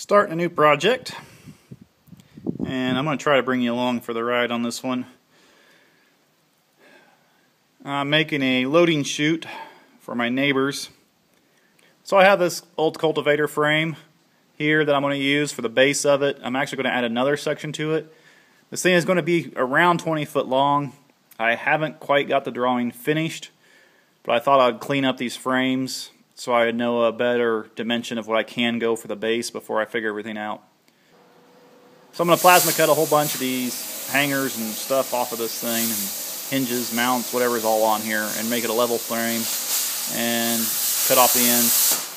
starting a new project and I'm going to try to bring you along for the ride on this one. I'm making a loading chute for my neighbors. So I have this old cultivator frame here that I'm going to use for the base of it. I'm actually going to add another section to it. This thing is going to be around 20 foot long. I haven't quite got the drawing finished, but I thought I'd clean up these frames so I know a better dimension of what I can go for the base before I figure everything out. So I'm going to plasma cut a whole bunch of these hangers and stuff off of this thing, and hinges, mounts, whatever is all on here, and make it a level frame, and cut off the ends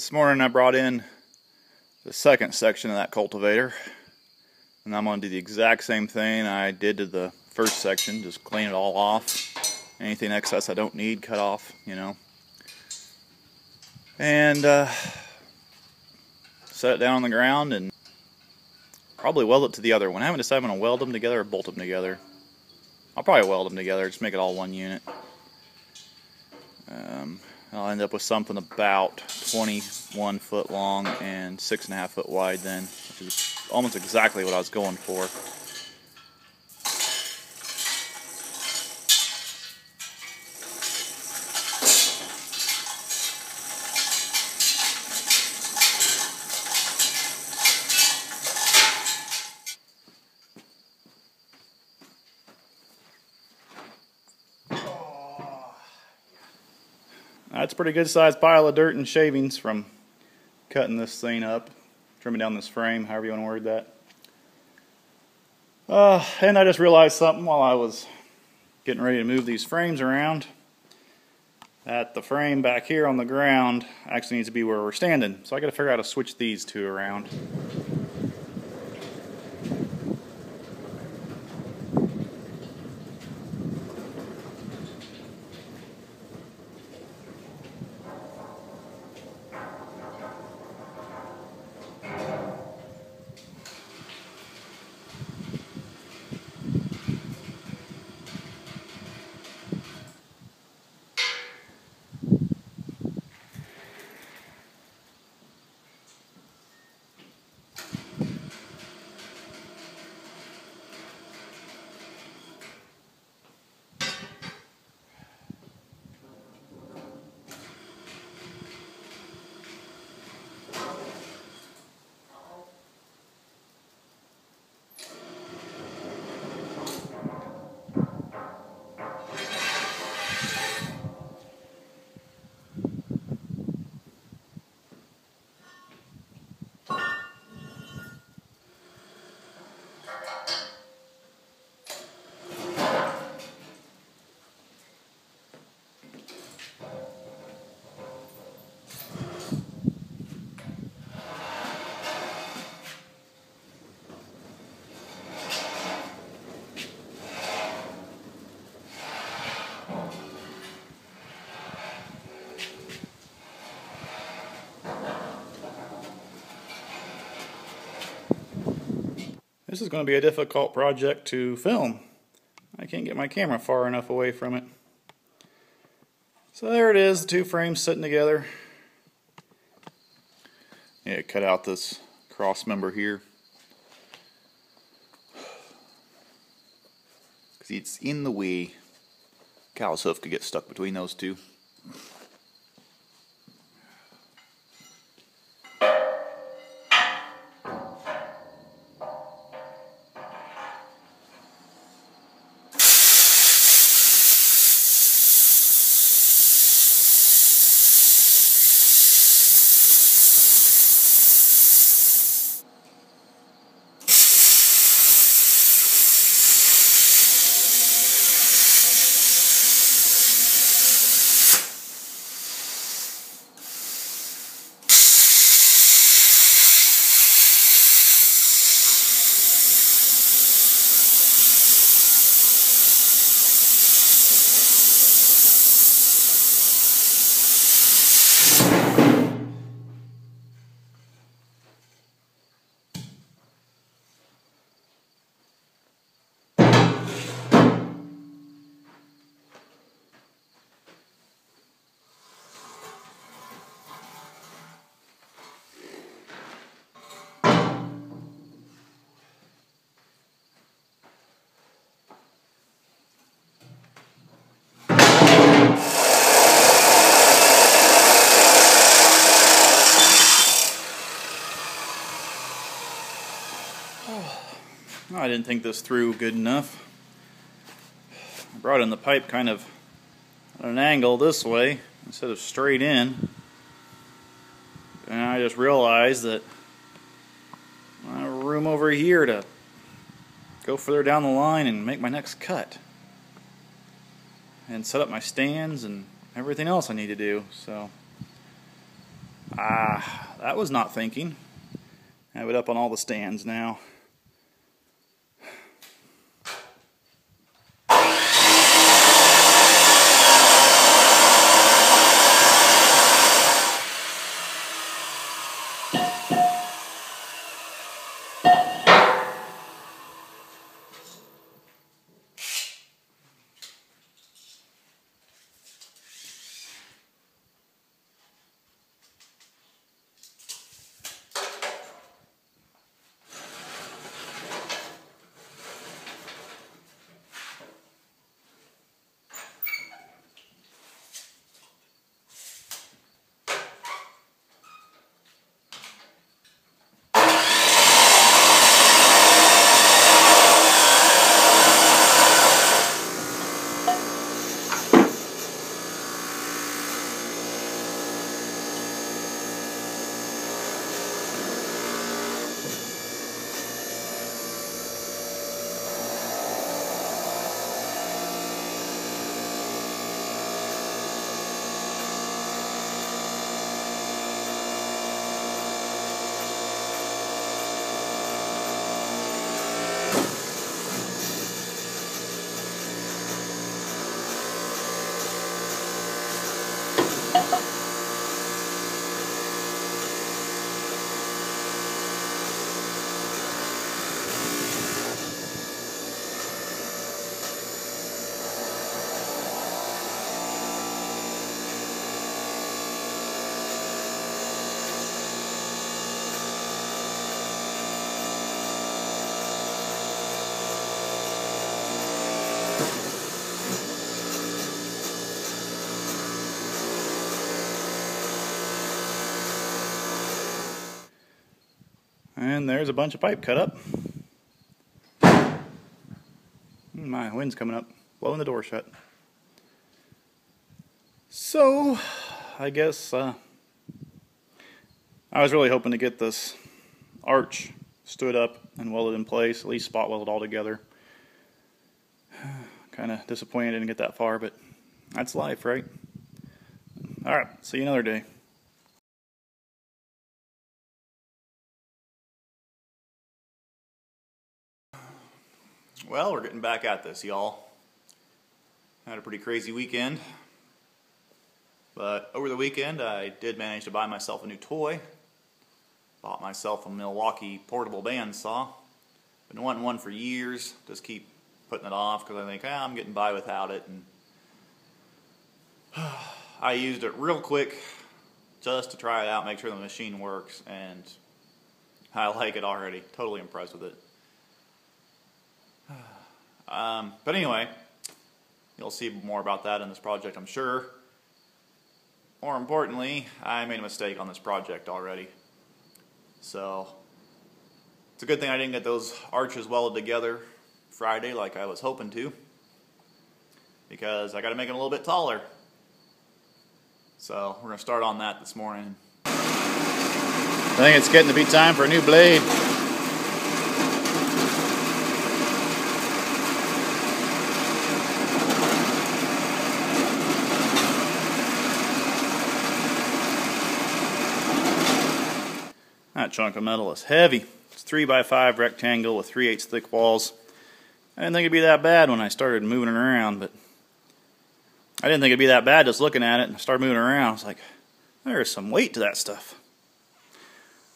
This morning I brought in the second section of that cultivator and I'm going to do the exact same thing I did to the first section, just clean it all off. Anything excess I don't need, cut off, you know. And uh, set it down on the ground and probably weld it to the other one. I haven't decided I'm going to weld them together or bolt them together. I'll probably weld them together, just make it all one unit. Um, I'll end up with something about 21 foot long and 6.5 foot wide then, which is almost exactly what I was going for. That's a pretty good sized pile of dirt and shavings from cutting this thing up, trimming down this frame, however you want to word that. Uh, and I just realized something while I was getting ready to move these frames around that the frame back here on the ground actually needs to be where we're standing. So I got to figure out how to switch these two around. This is going to be a difficult project to film. I can't get my camera far enough away from it. So there it is, the two frames sitting together. Yeah, cut out this cross member here. Because it's in the way. Cow's hoof could get stuck between those two. Didn't think this through good enough. I brought in the pipe kind of at an angle this way instead of straight in. And I just realized that I have room over here to go further down the line and make my next cut. And set up my stands and everything else I need to do. So, ah, that was not thinking. I have it up on all the stands now. And there's a bunch of pipe cut up. My wind's coming up, blowing the door shut. So, I guess uh, I was really hoping to get this arch stood up and welded in place, at least spot welded all together. kind of disappointed I didn't get that far, but that's life, right? All right, see you another day. Well, we're getting back at this, y'all. Had a pretty crazy weekend. But over the weekend, I did manage to buy myself a new toy. Bought myself a Milwaukee portable bandsaw. Been wanting one for years. Just keep putting it off because I think ah, I'm getting by without it. And I used it real quick just to try it out, make sure the machine works, and I like it already. Totally impressed with it. Um, but anyway, you'll see more about that in this project, I'm sure. More importantly, I made a mistake on this project already. So, it's a good thing I didn't get those arches welded together Friday like I was hoping to. Because I got to make them a little bit taller. So, we're to start on that this morning. I think it's getting to be time for a new blade. Chunk of metal is heavy. It's 3 by 5 rectangle with 3 8 thick walls. I didn't think it'd be that bad when I started moving it around, but I didn't think it'd be that bad just looking at it and I moving around. I was like, there's some weight to that stuff.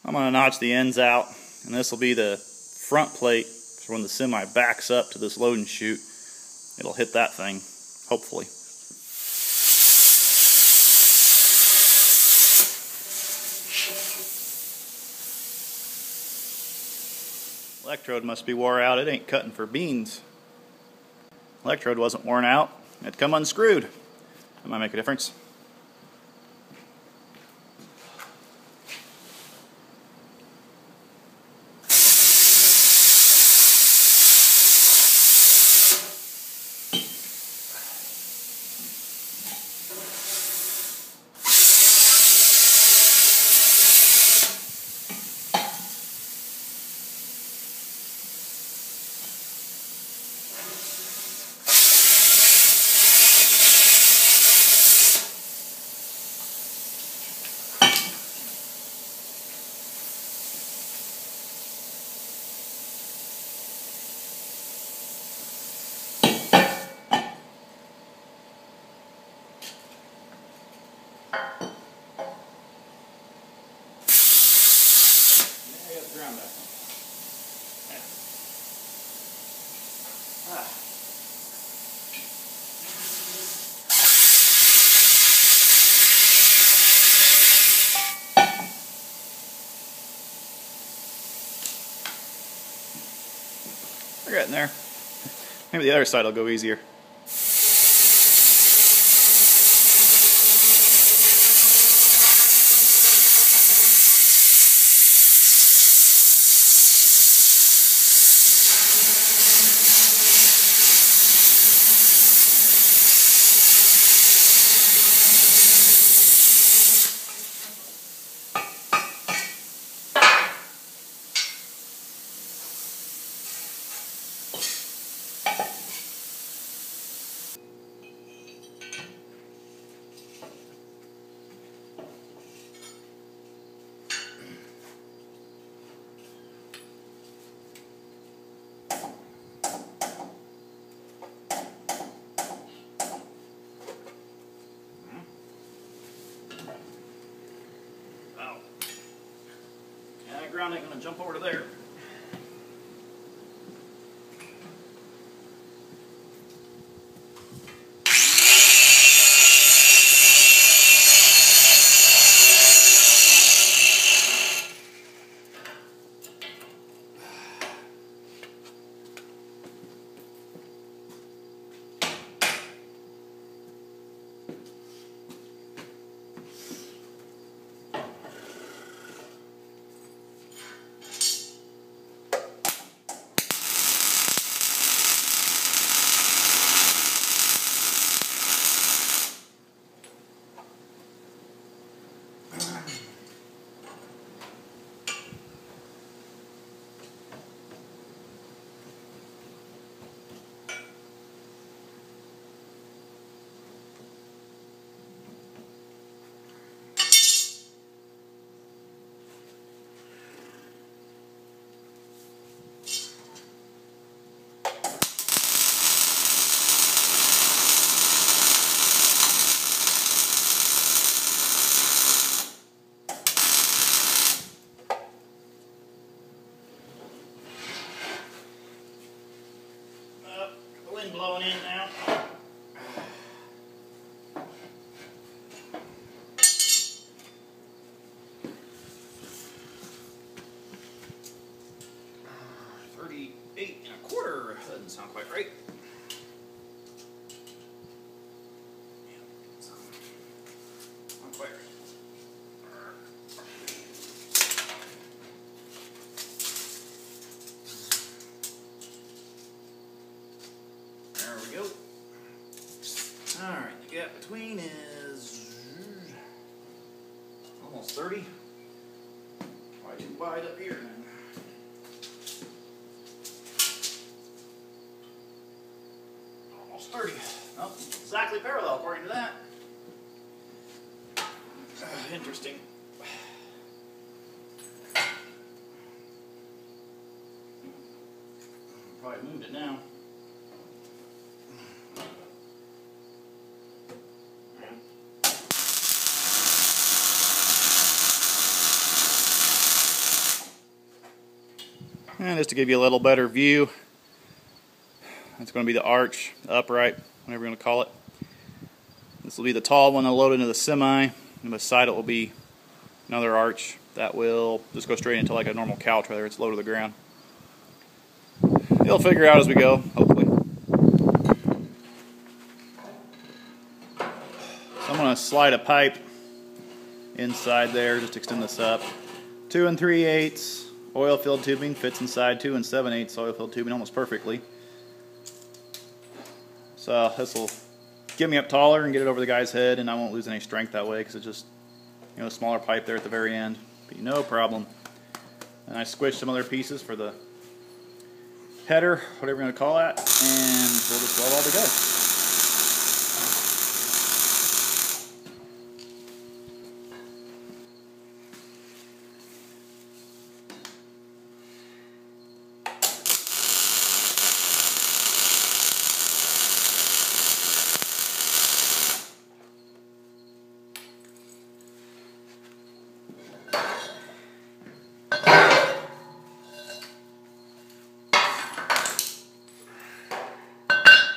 I'm going to notch the ends out, and this will be the front plate for when the semi backs up to this loading chute. It'll hit that thing, hopefully. Electrode must be wore out. It ain't cutting for beans. Electrode wasn't worn out. It come unscrewed. That might make a difference. We're getting there. Maybe the other side will go easier. Oh. Yeah, that ground ain't gonna jump over to there. Blowing in now. Thirty-eight and a quarter. Doesn't sound quite right. Not quite right. There we go. Alright, the gap between is almost 30. Probably too wide up here then. Almost 30. Nope, exactly parallel according to that. Uh, interesting. Probably moved it now. And just to give you a little better view, going to be the arch, the upright, whatever you're going to call it. This will be the tall one that'll load into the semi, and beside it will be another arch that will just go straight into like a normal couch, whether it's low to the ground. You'll figure out as we go, hopefully. So I'm going to slide a pipe inside there, just extend this up. Two and three eighths oil field tubing fits inside two and seven eighths oil field tubing almost perfectly. So uh, this will get me up taller and get it over the guy's head, and I won't lose any strength that way because it's just you know a smaller pipe there at the very end. Be no problem. And I squished some other pieces for the header, whatever you're going to call that, and we'll just weld all together.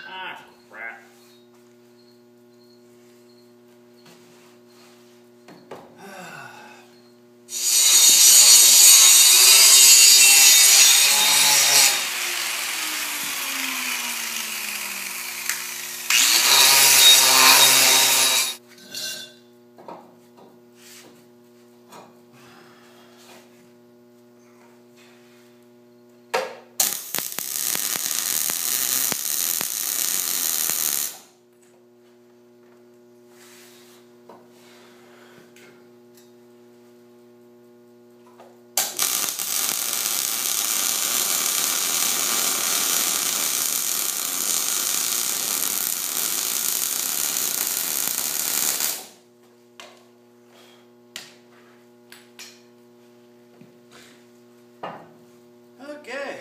Ah, crap. Okay.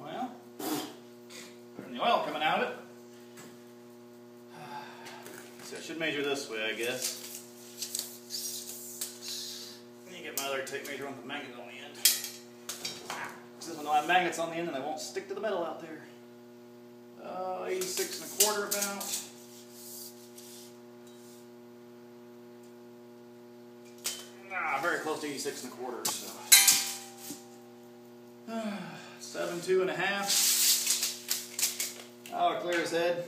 Well, there's the oil coming out of it. So I should measure this way, I guess. Let me get my other tape measure with the magnet on the end. This one will have magnets on the end and they won't stick to the metal out there. Uh, 86 and a quarter about. Ah, very close to 86 and a quarter, so. Seven, two and a half. Oh, clear his head.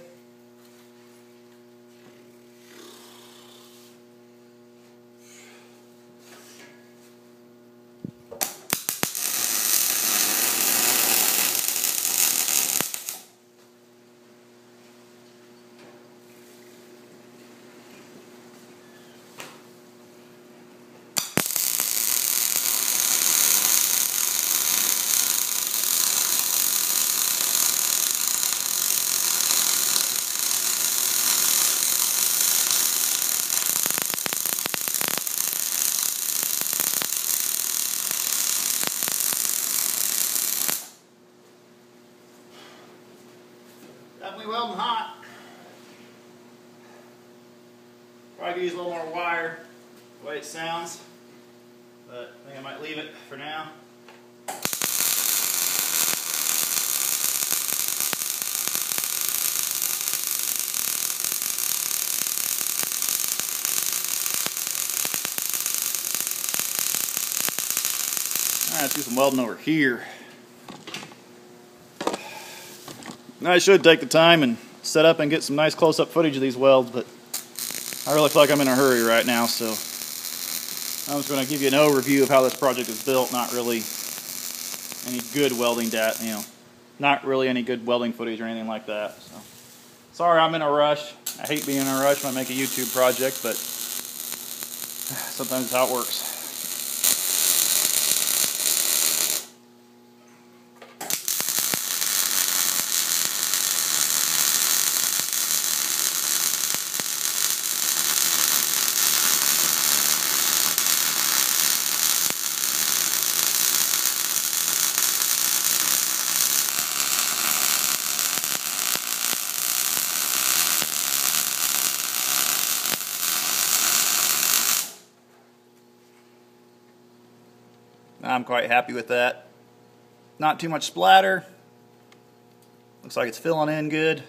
weld them hot. Probably use a little more wire, the way it sounds, but I think I might leave it for now. Alright, let's do some welding over here. I should take the time and set up and get some nice close-up footage of these welds, but I really feel like I'm in a hurry right now, so I'm just going to give you an overview of how this project is built, not really any good welding data, you know, not really any good welding footage or anything like that. So, sorry I'm in a rush. I hate being in a rush when I make a YouTube project, but sometimes it's how it works. I'm quite happy with that. Not too much splatter. Looks like it's filling in good.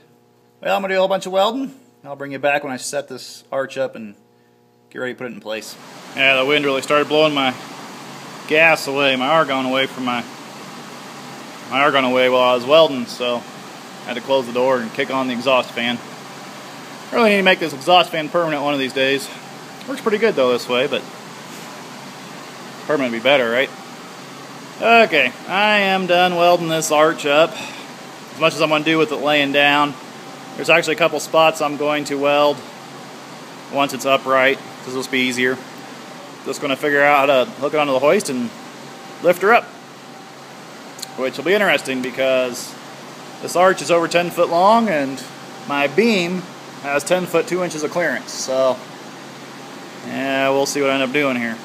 Well, I'm going to do a whole bunch of welding. I'll bring you back when I set this arch up and get ready to put it in place. Yeah, the wind really started blowing my gas away, my argon away from my my argon away while I was welding, so I had to close the door and kick on the exhaust fan. Really need to make this exhaust fan permanent one of these days. Works pretty good though this way, but permanent would be better, right? Okay, I am done welding this arch up. As much as I'm going to do with it laying down. There's actually a couple spots I'm going to weld once it's upright, because this will be easier. Just going to figure out how to hook it onto the hoist and lift her up. Which will be interesting because this arch is over 10 foot long and my beam has 10 foot 2 inches of clearance. So, yeah, we'll see what I end up doing here.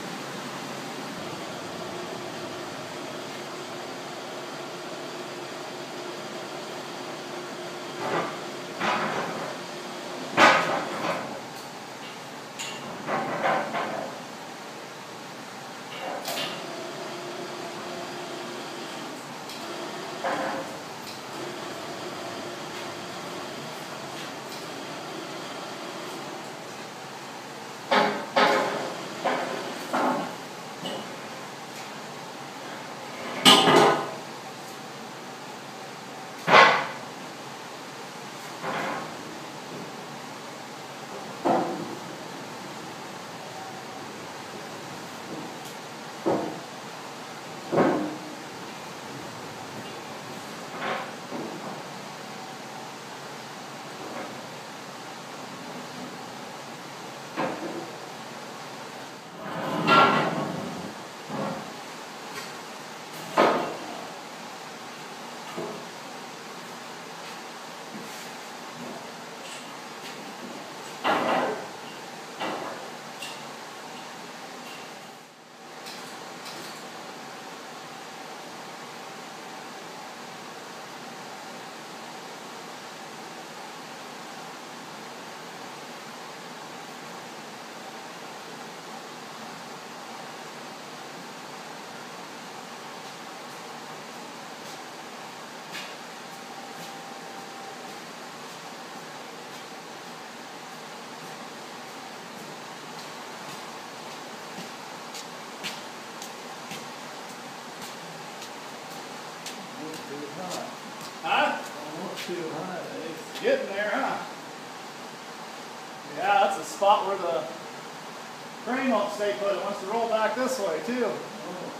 Spot where the crane won't stay put. It wants to roll back this way, too. Oh,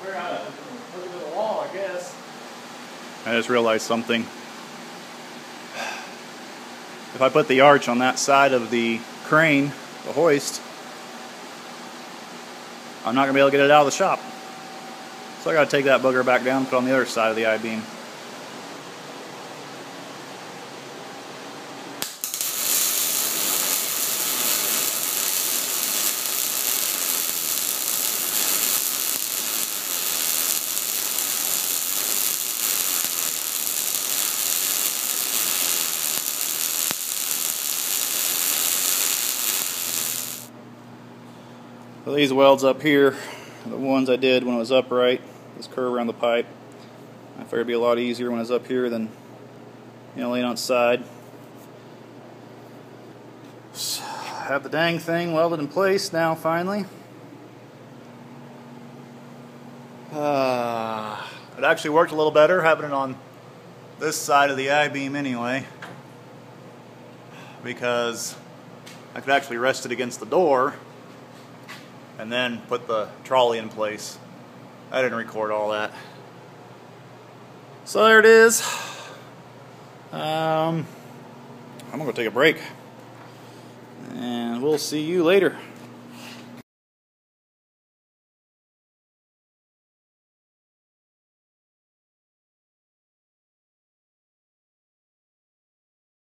Figure out to hook it the wall, I guess. I just realized something. If I put the arch on that side of the crane, the hoist, I'm not going to be able to get it out of the shop. So I got to take that bugger back down and put it on the other side of the I-beam. These welds up here the ones I did when it was upright, this curve around the pipe. I figured it'd be a lot easier when it's up here than you know laying on its side. So, have the dang thing welded in place now finally. Uh, it actually worked a little better having it on this side of the I-beam anyway because I could actually rest it against the door and then put the trolley in place. I didn't record all that. So there it is. Um, I'm gonna go take a break and we'll see you later.